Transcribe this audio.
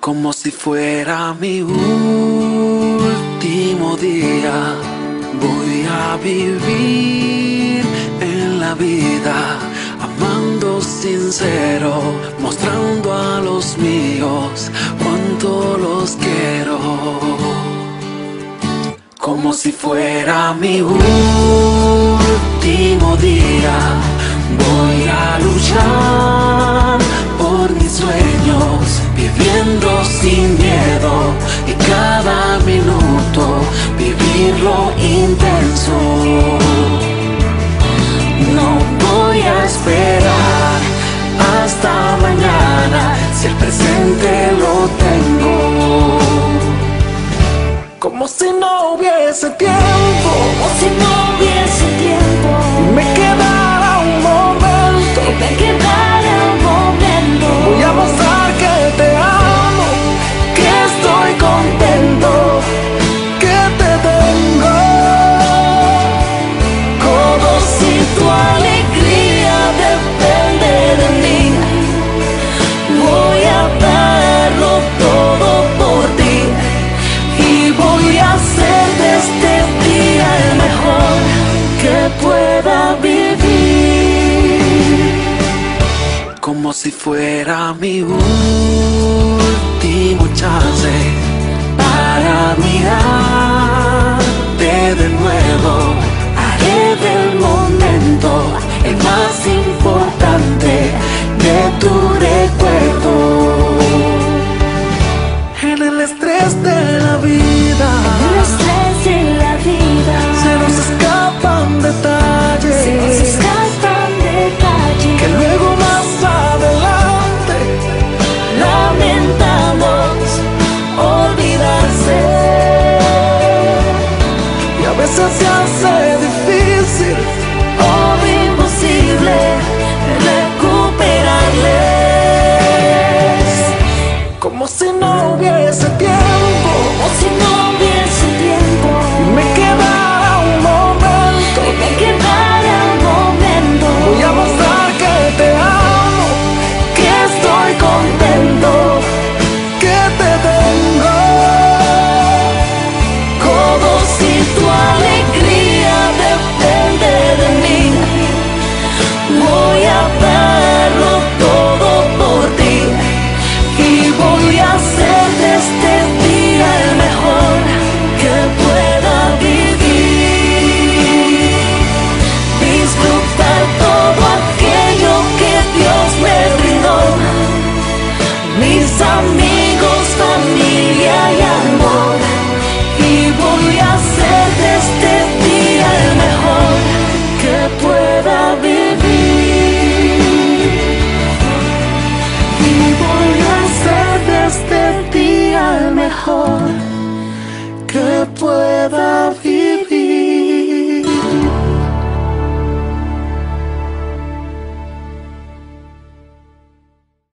como si fuera mi último día. Voy a vivir en la vida, amando sincero, mostrando a los míos cuánto los quiero. Como si fuera mi último día, voy a luchar. pies. si fuera mi último chance para mirar. of